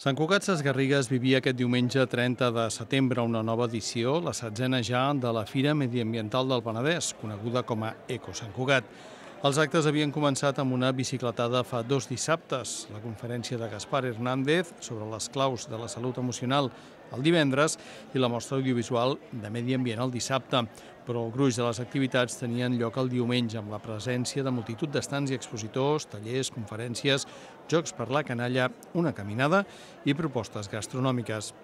Sant Cugat Sesgarrigues vivia aquest diumenge 30 de setembre una nova edició, la setzena ja de la Fira Mediambiental del Penedès, coneguda com a Eco Sant Cugat. Els actes havien començat amb una bicicletada fa dos dissabtes, la conferència de Gaspar Hernández sobre les claus de la salut emocional el divendres i la mostra audiovisual de Medi Ambient el dissabte, però el gruix de les activitats tenien lloc el diumenge amb la presència de multitud d'estants i expositors, tallers, conferències, jocs per la canalla, una caminada i propostes gastronòmiques.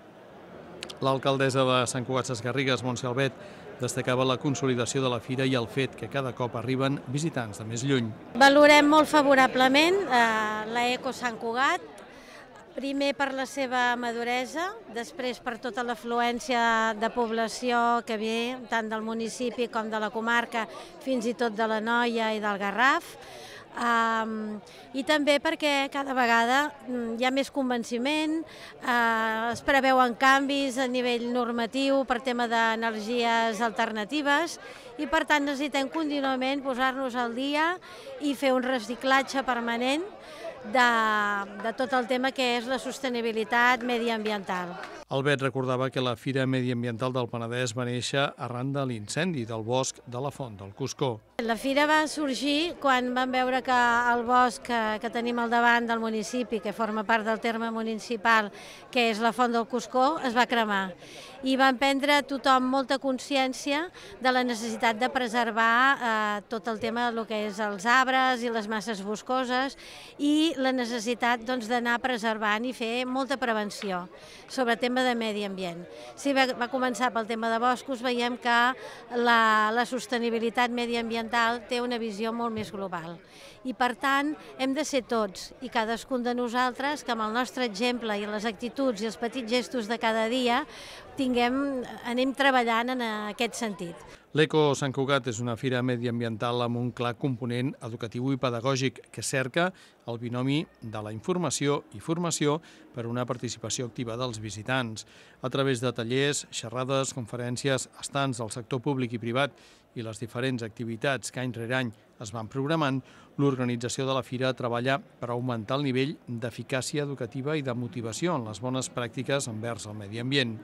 L'alcaldessa de Sant Cugat Sesgarrigues, Montse Albet, destacava la consolidació de la fira i el fet que cada cop arriben visitants de més lluny. Valorem molt favorablement eh, la Eco Sant Cugat, Primer per la seva maduresa, després per tota l'afluència de població que ve, tant del municipi com de la comarca, fins i tot de la Noia i del Garraf, Um, I també perquè cada vegada mm, hi ha més convenciment, uh, es preveuen canvis a nivell normatiu per tema d'energies alternatives i per tant necessitem contínuament posar-nos al dia i fer un reciclatge permanent de, de tot el tema que és la sostenibilitat mediambiental. Albert recordava que la Fira Mediambiental del Penedès va néixer arran de l'incendi del bosc de la Font del Cuscó. La fira va sorgir quan vam veure que el bosc que, que tenim al davant del municipi, que forma part del terme municipal, que és la Font del Cuscó, es va cremar. I van prendre tothom molta consciència de la necessitat de preservar eh, tot el tema del que és els arbres i les masses boscoses i la necessitat doncs, d'anar doncs, preservant i fer molta prevenció sobre tema tema de medi ambient. Si va, va començar pel tema de boscos, veiem que la, la sostenibilitat mediambiental té una visió molt més global. I per tant, hem de ser tots i cadascun de nosaltres que amb el nostre exemple i les actituds i els petits gestos de cada dia tinguem, anem treballant en aquest sentit. L'Eco Sant Cugat és una fira mediambiental amb un clar component educatiu i pedagògic que cerca el binomi de la informació i formació per una participació activa dels visitants. A través de tallers, xerrades, conferències, estants del sector públic i privat i les diferents activitats que any rere any es van programant, l'organització de la fira treballa per augmentar el nivell d'eficàcia educativa i de motivació en les bones pràctiques envers el medi ambient.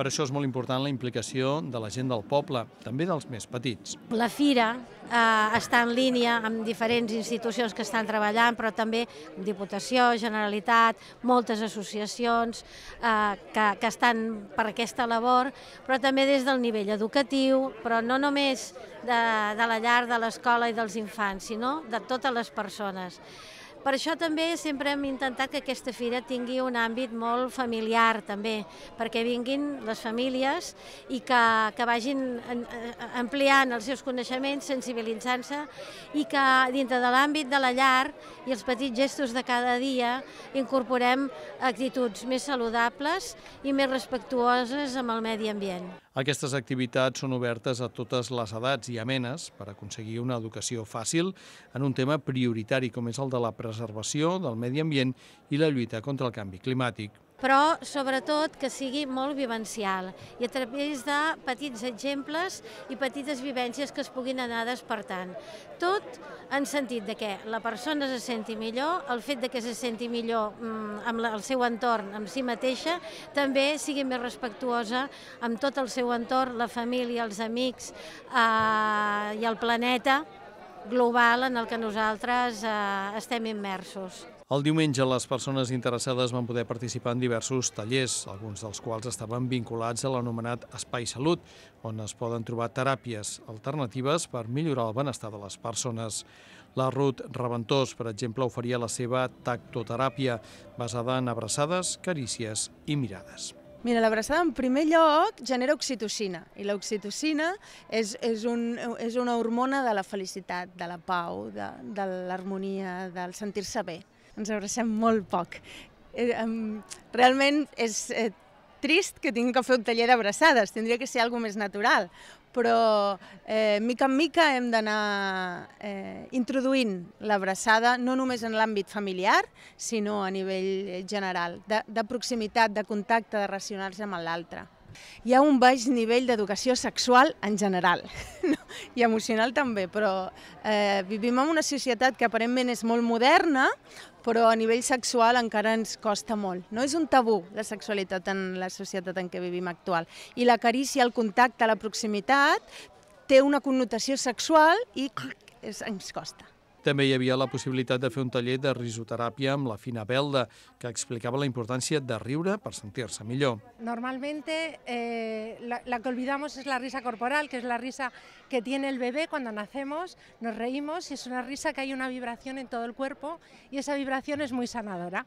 Per això és molt important la implicació de la gent del poble, també dels més petits. La fira eh, està en línia amb diferents institucions que estan treballant, però també Diputació, Generalitat, moltes associacions eh, que, que estan per aquesta labor, però també des del nivell educatiu, però no només de, de la llar, de l'escola i dels infants, sinó de totes les persones. Per això també sempre hem intentat que aquesta fira tingui un àmbit molt familiar també, perquè vinguin les famílies i que, que vagin ampliant els seus coneixements, sensibilitzant-se i que dintre de l'àmbit de la llar i els petits gestos de cada dia incorporem actituds més saludables i més respectuoses amb el medi ambient. Aquestes activitats són obertes a totes les edats i amenes per aconseguir una educació fàcil en un tema prioritari com és el de la preservació del medi ambient i la lluita contra el canvi climàtic però sobretot que sigui molt vivencial i a través de petits exemples i petites vivències que es puguin anar despertant. Tot en sentit de que la persona se senti millor, el fet de que se senti millor mm, amb el seu entorn, amb si mateixa, també sigui més respectuosa amb tot el seu entorn, la família, els amics eh, i el planeta global en el que nosaltres eh, estem immersos. El diumenge les persones interessades van poder participar en diversos tallers, alguns dels quals estaven vinculats a l'anomenat Espai Salut, on es poden trobar teràpies alternatives per millorar el benestar de les persones. La Ruth Reventós, per exemple, oferia la seva tactoteràpia basada en abraçades, carícies i mirades. Mira, l'abraçada en primer lloc genera oxitocina i l'oxitocina és, és, un, és una hormona de la felicitat, de la pau, de, de l'harmonia, del sentir-se bé ens abracem molt poc. Eh, realment és eh, trist que tinguin que fer un taller d'abraçades, tindria que ser alguna més natural, però eh, mica en mica hem d'anar eh, introduint l'abraçada no només en l'àmbit familiar, sinó a nivell general, de, de proximitat, de contacte, de relacionar-se amb l'altre. Hi ha un baix nivell d'educació sexual en general no? i emocional també, però eh, vivim en una societat que aparentment és molt moderna, però a nivell sexual encara ens costa molt. No és un tabú la sexualitat en la societat en què vivim actual. I la carícia, el contacte, la proximitat té una connotació sexual i és, ens costa. També hi havia la possibilitat de fer un taller de risoteràpia amb la Fina Belda, que explicava la importància de riure per sentir-se millor. Normalmente eh, la, la, que olvidamos es la risa corporal, que es la risa que tiene el bebé cuando nacemos, nos reímos y es una risa que hay una vibración en todo el cuerpo y esa vibración es muy sanadora.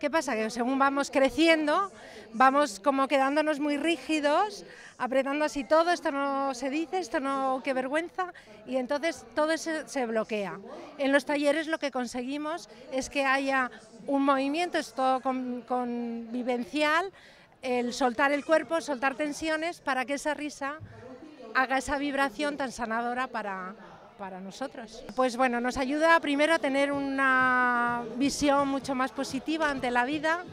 ¿Qué pasa? Que según vamos creciendo, vamos como quedándonos muy rígidos, apretando así todo, esto no se dice, esto no, qué vergüenza, y entonces todo eso se bloquea. En los talleres lo que conseguimos es que haya un movimiento, es todo con, con el soltar el cuerpo, soltar tensiones para que esa risa haga esa vibración tan sanadora para, para nosotros. Pues bueno, nos ayuda primero a tener una visión mucho más positiva ante la vida,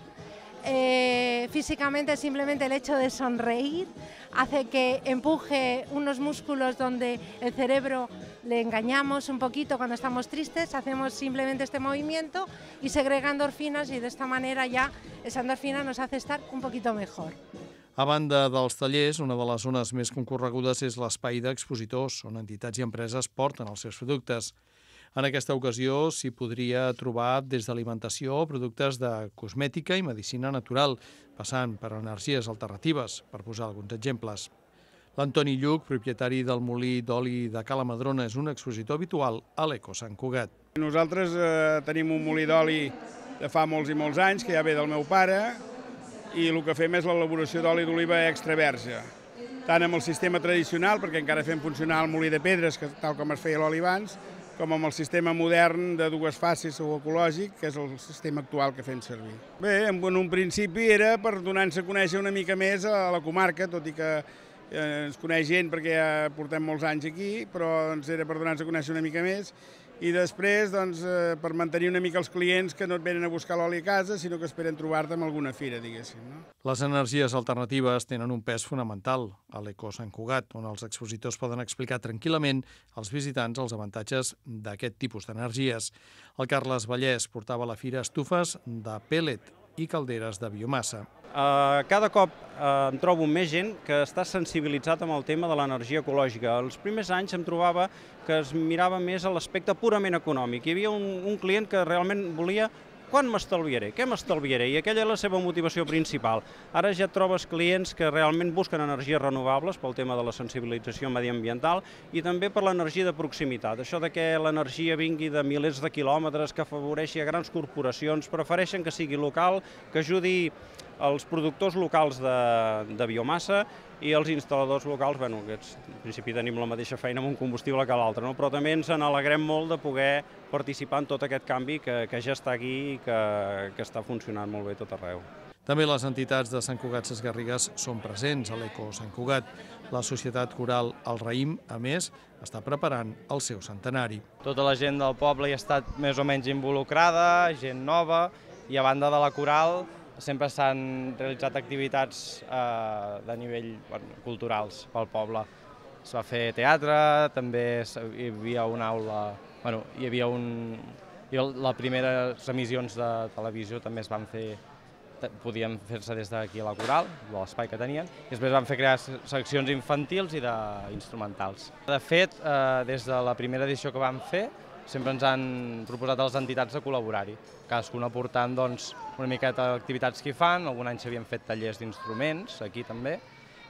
eh, físicamente simplemente el hecho de sonreír hace que empuje unos músculos donde el cerebro le engañamos un poquito cuando estamos tristes, hacemos simplemente este movimiento y segrega endorfinas y de esta manera ya esa endorfina nos hace estar un poquito mejor. A banda dels tallers, una de les zones més concorregudes és l'espai d'expositors, on entitats i empreses porten els seus productes. En aquesta ocasió s'hi podria trobar des d'alimentació productes de cosmètica i medicina natural, passant per energies alternatives, per posar alguns exemples. L'Antoni Lluc, propietari del molí d'oli de Cala Madrona, és un expositor habitual a l'Eco Sant Cugat. Nosaltres eh, tenim un molí d'oli de fa molts i molts anys, que ja ve del meu pare, i el que fem és l'elaboració d'oli d'oliva extra verge, tant amb el sistema tradicional, perquè encara fem funcionar el molí de pedres, que, tal com es feia l'oli abans, com amb el sistema modern de dues fases o ecològic, que és el sistema actual que fem servir. Bé, en un principi era per donar-nos a conèixer una mica més a la comarca, tot i que eh, ens coneix gent perquè ja portem molts anys aquí, però doncs, era per donar-nos a conèixer una mica més i després doncs, eh, per mantenir una mica els clients que no et venen a buscar l'oli a casa, sinó que esperen trobar-te en alguna fira, diguéssim. No? Les energies alternatives tenen un pes fonamental a l'Eco Sant Cugat, on els expositors poden explicar tranquil·lament als visitants els avantatges d'aquest tipus d'energies. El Carles Vallès portava a la fira estufes de pellet i calderes de biomassa. Uh, cada cop em trobo més gent que està sensibilitzat amb el tema de l'energia ecològica. Els primers anys em trobava que es mirava més a l'aspecte purament econòmic. Hi havia un, un client que realment volia quan m'estalviaré, què m'estalviaré? I aquella és la seva motivació principal. Ara ja trobes clients que realment busquen energies renovables pel tema de la sensibilització mediambiental i també per l'energia de proximitat. Això de que l'energia vingui de milers de quilòmetres, que afavoreixi a grans corporacions, prefereixen que sigui local, que ajudi els productors locals de, de biomassa i els instal·ladors locals, bueno, aquests, en principi tenim la mateixa feina amb un combustible que l'altre, no? però també ens n'alegrem molt de poder participar en tot aquest canvi que, que ja està aquí i que, que està funcionant molt bé tot arreu. També les entitats de Sant Cugat Ses Garrigues són presents a l'Eco Sant Cugat. La Societat Coral El Raïm, a més, està preparant el seu centenari. Tota la gent del poble hi ha estat més o menys involucrada, gent nova, i a banda de la coral sempre s'han realitzat activitats eh, de nivell bueno, culturals pel poble. Es va fer teatre, també hi havia una aula, bueno, hi havia un... I les primeres emissions de televisió també es van fer podien fer-se des d'aquí a la Coral, de l'espai que tenien, i després van fer crear seccions infantils i d'instrumentals. De fet, eh, des de la primera edició que vam fer, sempre ens han proposat a les entitats de col·laborar-hi, cadascuna aportant doncs, una miqueta d'activitats que hi fan, algun any s'havien fet tallers d'instruments, aquí també,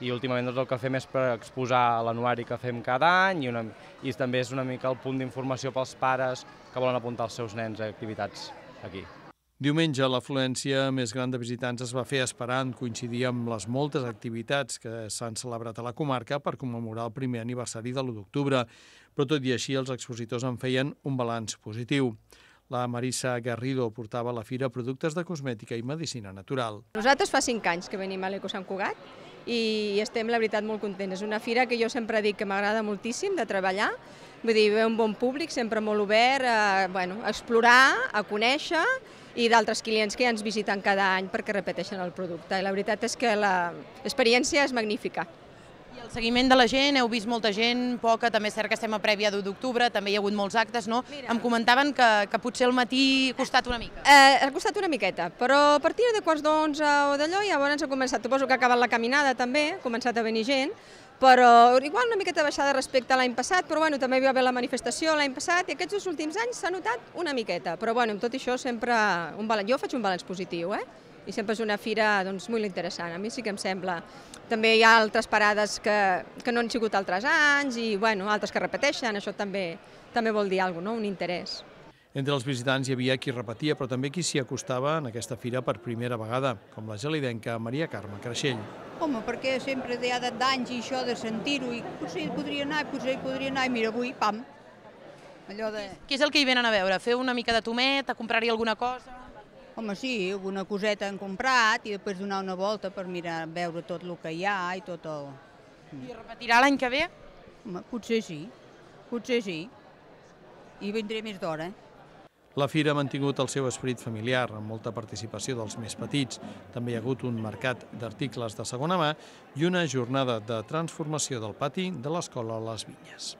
i últimament doncs, el que fem és per exposar l'anuari que fem cada any i, una, i també és una mica el punt d'informació pels pares que volen apuntar els seus nens a activitats aquí. Diumenge, l'afluència més gran de visitants es va fer esperant coincidir amb les moltes activitats que s'han celebrat a la comarca per commemorar el primer aniversari de l'1 d'octubre, però tot i així els expositors en feien un balanç positiu. La Marisa Garrido portava a la fira productes de cosmètica i medicina natural. Nosaltres fa cinc anys que venim a l'Eco Sant Cugat i estem, la veritat, molt contents. És una fira que jo sempre dic que m'agrada moltíssim de treballar, vull dir, ve un bon públic, sempre molt obert a, bueno, a explorar, a conèixer i d'altres clients que ja ens visiten cada any perquè repeteixen el producte. I la veritat és que l'experiència és magnífica. Seguiment de la gent, heu vist molta gent, poca, també és cert que estem a prèvia d'1 d'octubre, també hi ha hagut molts actes, no? Mira. Em comentaven que, que potser el matí ha costat una mica. Eh, ha costat una miqueta, però a partir de quarts d'onze o d'allò llavors ha començat, suposo que ha acabat la caminada també, ha començat a venir gent, però igual una miqueta baixada respecte a l'any passat, però bueno, també hi va haver la manifestació l'any passat i aquests dos últims anys s'ha notat una miqueta, però bueno, amb tot això sempre un balanç, jo faig un balanç positiu, eh? I sempre és una fira doncs, molt interessant, a mi sí que em sembla. També hi ha altres parades que, que no han sigut altres anys i bueno, altres que repeteixen, això també, també vol dir alguna cosa, no? un interès. Entre els visitants hi havia qui repetia, però també qui s'hi acostava en aquesta fira per primera vegada, com la gelidenca Maria Carme Creixell. Home, perquè sempre hi ha d'anys i això de sentir-ho, i potser hi podria anar, potser hi podria anar, i mira, avui, pam, allò de... Què és el que hi venen a veure? Fer una mica de tomet, a comprar-hi alguna cosa? Home, sí, alguna coseta han comprat i després donar una volta per mirar, veure tot el que hi ha i tot el... I repetirà l'any que ve? Home, potser sí, potser sí. I vindré més d'hora, eh? La fira ha mantingut el seu esperit familiar, amb molta participació dels més petits. També hi ha hagut un mercat d'articles de segona mà i una jornada de transformació del pati de l'Escola Les Vinyes.